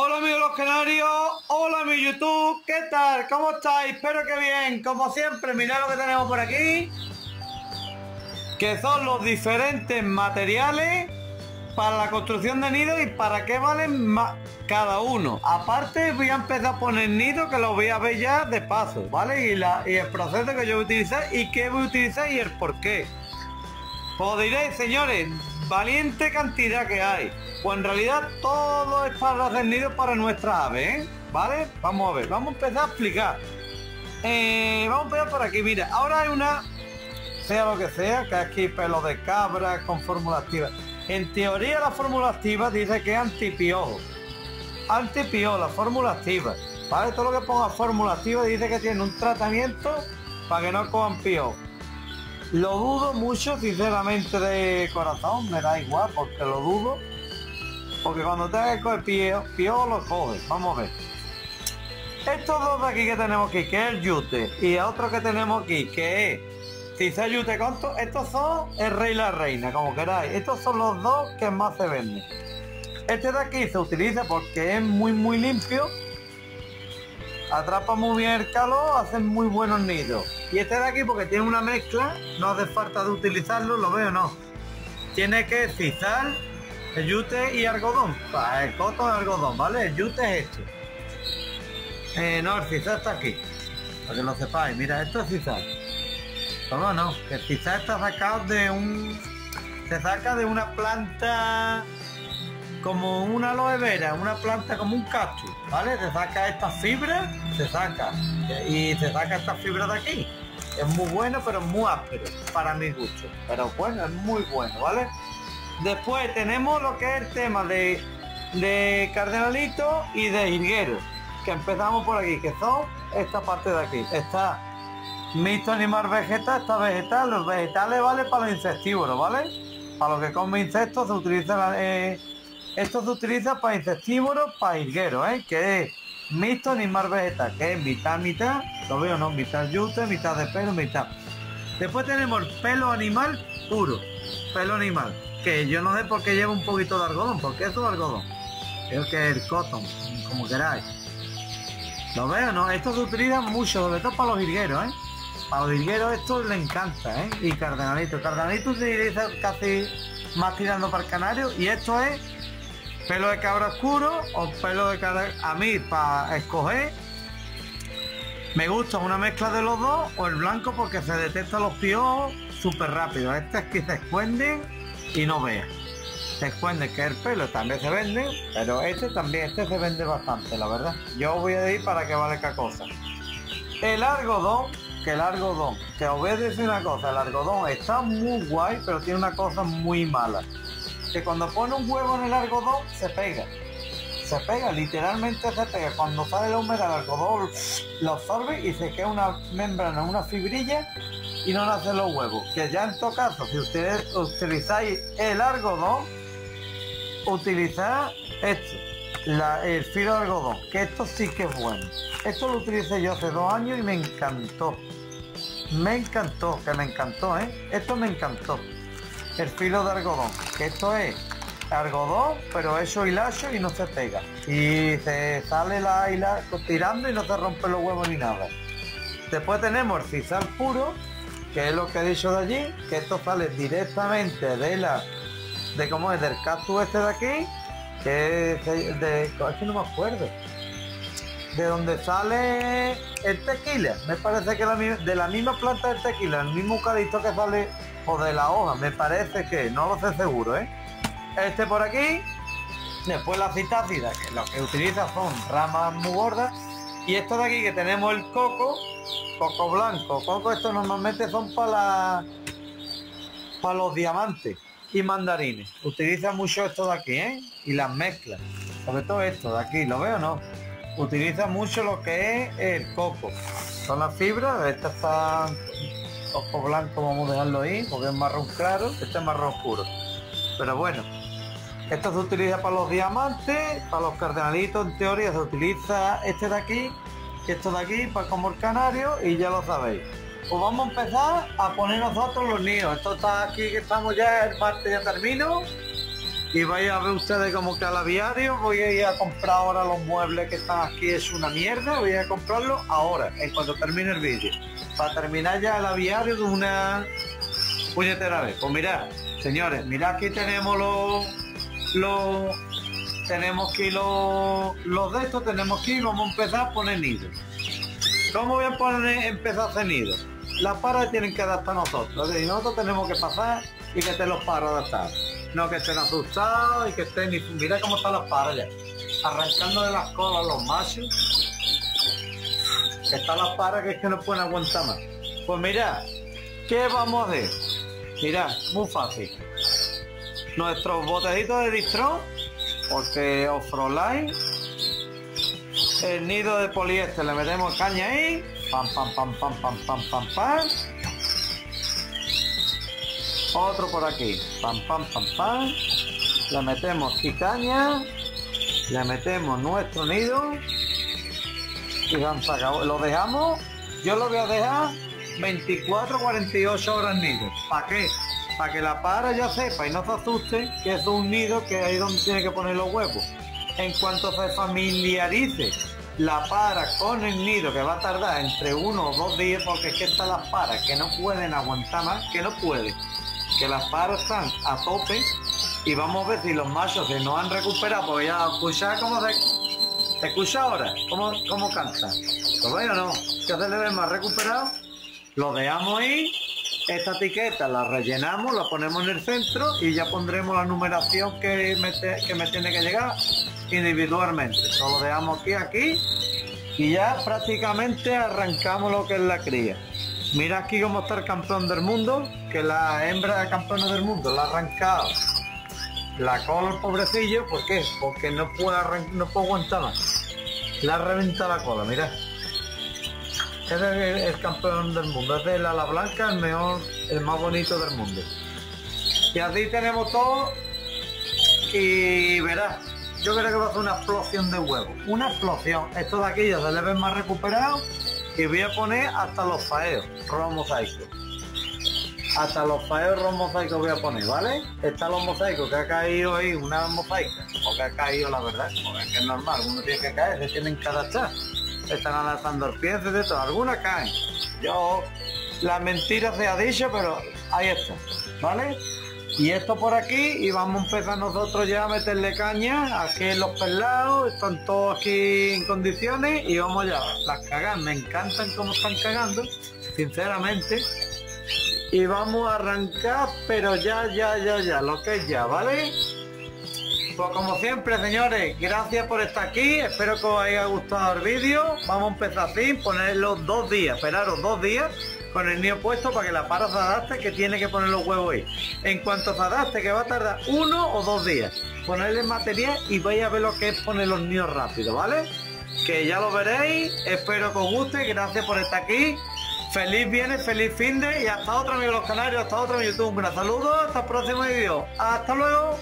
Hola amigos los canarios, hola mi YouTube, ¿qué tal? ¿Cómo estáis? Espero que bien, como siempre, mirad lo que tenemos por aquí Que son los diferentes materiales para la construcción de nidos y para qué valen cada uno Aparte voy a empezar a poner nidos que los voy a ver ya de paso, ¿vale? Y, la, y el proceso que yo voy a utilizar y qué voy a utilizar y el por qué Os diréis, señores, valiente cantidad que hay pues en realidad todo está recendido para nuestra ave, ¿eh? ¿Vale? Vamos a ver, vamos a empezar a explicar. Eh, vamos a empezar por aquí, mira, ahora hay una, sea lo que sea, que aquí pelo de cabra con fórmula activa. En teoría la fórmula activa dice que es antipiojo. Antipiojo, la fórmula activa. ¿Vale? Todo lo que ponga fórmula activa dice que tiene un tratamiento para que no cojan piojo. Lo dudo mucho, sinceramente, de corazón, me da igual, porque lo dudo porque cuando te que el pie, pie lo coges. Vamos a ver. Estos dos de aquí que tenemos aquí, que es el yute, y otro que tenemos aquí, que es se yute conto, estos son el rey y la reina, como queráis. Estos son los dos que más se venden. Este de aquí se utiliza porque es muy muy limpio. Atrapa muy bien el calor, hacen muy buenos nidos. Y este de aquí porque tiene una mezcla, no hace falta de utilizarlo, lo veo no. Tiene que cizar el yute y algodón. El coto de algodón, ¿vale? El yute es esto. Eh, no, el cizar está aquí. Para que lo sepáis. Mira, esto es cizar. No, no, el cizar está sacado de un... Se saca de una planta como una aloe vera, una planta como un cactus, ¿vale? Se saca esta fibra, se saca. Y se saca esta fibra de aquí. Es muy bueno, pero muy áspero, para mi gusto. Pero bueno, es muy bueno, ¿vale? Después tenemos lo que es el tema de, de cardenalito y de hilguero, que empezamos por aquí, que son esta parte de aquí. Está mixto animal vegetal, está vegetal, los vegetales vale para los insectívoros, ¿vale? Para los que comen insectos se utiliza eh, esto se utiliza para insectívoros, para hilgueros, ¿eh? Que es mixto animal vegetal, que es mitad, mitad, lo veo, ¿no? Mitad yute, mitad de pelo, mitad. Después tenemos el pelo animal puro, pelo animal que yo no sé por qué lleva un poquito de algodón, porque eso es algodón. Creo que el cotton, como queráis. Lo veo, ¿no? Esto se utiliza mucho, sobre todo para los higueros, ¿eh? Para los higueros esto le encanta, ¿eh? Y cardenalito. Cardenalito se utiliza casi más tirando para el canario. Y esto es pelo de cabra oscuro o pelo de cabra... A mí, para escoger, me gusta una mezcla de los dos o el blanco porque se detecta los piojos súper rápido. Este es que se escuenden y no veas. Después de que el pelo también se vende, pero este también, este se vende bastante, la verdad. Yo voy a ir para que valga cosa. El algodón, que el algodón, que os voy a decir una cosa, el algodón está muy guay, pero tiene una cosa muy mala. Que cuando pone un huevo en el algodón, se pega. Se pega, literalmente se pega. Cuando sale la humedad, el algodón lo absorbe y se queda una membrana, una fibrilla y no nacen los huevos. Que ya en todo caso, si ustedes utilizáis el algodón, utilizad esto, el filo de algodón, que esto sí que es bueno. Esto lo utilicé yo hace dos años y me encantó. Me encantó, que me encantó, ¿eh? Esto me encantó. El filo de algodón, que esto es algodón, pero eso hilacho y no se pega. Y se sale la hila tirando y no se rompen los huevos ni nada. Después tenemos el sisal puro, que es lo que he dicho de allí, que esto sale directamente de la, de cómo es, del cactus este de aquí, que es de, es que no me acuerdo, de donde sale el tequila, me parece que de la misma planta del tequila, el mismo eucalipto que sale, de la hoja, me parece que, no lo sé seguro, ¿eh? Este por aquí, después la citácida, que lo que utiliza son ramas muy gordas, y esto de aquí que tenemos el coco, coco blanco. Coco estos normalmente son para para los diamantes y mandarines. Utiliza mucho esto de aquí, ¿eh? Y las mezclas. Sobre todo esto de aquí, ¿lo veo no? Utiliza mucho lo que es el coco. Son las fibras, esta está coco blanco, vamos a dejarlo ahí, porque es marrón claro, este es marrón oscuro. Pero bueno, esto se utiliza para los diamantes, para los cardenalitos en teoría se utiliza este de aquí, esto de aquí para como el canario y ya lo sabéis. Pues vamos a empezar a poner nosotros los nidos. Esto está aquí que estamos ya, el martes ya termino. y vais a ver ustedes como que al aviario voy a ir a comprar ahora los muebles que están aquí es una mierda voy a comprarlo ahora en cuanto termine el vídeo para terminar ya el aviario de una puñetera vez. Pues mirad señores mirad aquí tenemos los los tenemos que los los de estos tenemos que ir vamos a empezar a poner nidos ¿cómo voy a poner empezar a hacer nidos? las paras tienen que adaptar a nosotros. Y nosotros tenemos que pasar y que estén los paros adaptados. No que estén asustados y que estén mira cómo están las paras ya. Arrancando de las colas los machos que están las paras que es que no pueden aguantar más. Pues mira ¿qué vamos a hacer? mira muy fácil. Nuestros botecitos de distro porque offroline el nido de poliéster le metemos caña ahí pam pam pam pam pam pam pam pam. Otro por aquí, pam, pam, pam, pam, le metemos caña, le metemos nuestro nido lo dejamos, yo lo voy a dejar 24, 48 horas nido, ¿para qué? Para que la para ya sepa y no se asuste que es un nido que ahí donde tiene que poner los huevos. En cuanto se familiarice la para con el nido, que va a tardar entre uno o dos días, porque es que están las paras que no pueden aguantar más, que no pueden que las paras están a tope y vamos a ver si los machos se nos han recuperado, porque ya escuchar cómo se, se escucha ahora, cómo, cómo canta. Pues bueno, no, que se le ve más recuperado, lo dejamos ahí, esta etiqueta la rellenamos, la ponemos en el centro y ya pondremos la numeración que me, que me tiene que llegar individualmente. Solo dejamos aquí, aquí y ya prácticamente arrancamos lo que es la cría. Mira aquí cómo está el campeón del mundo, que la hembra de campeona del mundo la ha arrancado la cola el pobrecillo, ¿por qué? Porque no puede, no puede aguantar más. Le ha reventado la cola, mira. Es el, campeón del mundo, es de la ala blanca, el mejor, el más bonito del mundo. Y así tenemos todo y verás, yo creo que va a ser una explosión de huevos. Una explosión. Esto de aquí ya se le ve más recuperado y voy a poner hasta los faeos, ron mosaico. Hasta los faeos ron mosaico voy a poner, ¿vale? Están los mosaicos que ha caído ahí, una mosaica, o que ha caído la verdad, es normal, uno tiene que caer, se tienen que adaptar. Están adaptando pie de todo, algunas caen. Yo, la mentira se ha dicho, pero ahí está, ¿vale? Y esto por aquí y vamos a empezar nosotros ya a meterle caña. Aquí los pelados están todos aquí en condiciones y vamos ya. Las cagan, me encantan cómo están cagando, sinceramente. Y vamos a arrancar, pero ya, ya, ya, ya, lo que es ya, ¿vale? Pues como siempre, señores, gracias por estar aquí. Espero que os haya gustado el vídeo. Vamos a empezar así, ponerlo dos días, esperaros dos días con el nido puesto para que la para se adapte que tiene que poner los huevos ahí. En cuanto se adapte, que va a tardar uno o dos días, ponerle material y vais a ver lo que es poner los nidos rápido, ¿vale? Que ya lo veréis, espero que os guste, gracias por estar aquí. Feliz viernes, feliz fin de y hasta otro amigo los canarios, hasta otro en YouTube. Un gran saludo, hasta el próximo vídeo. Hasta luego.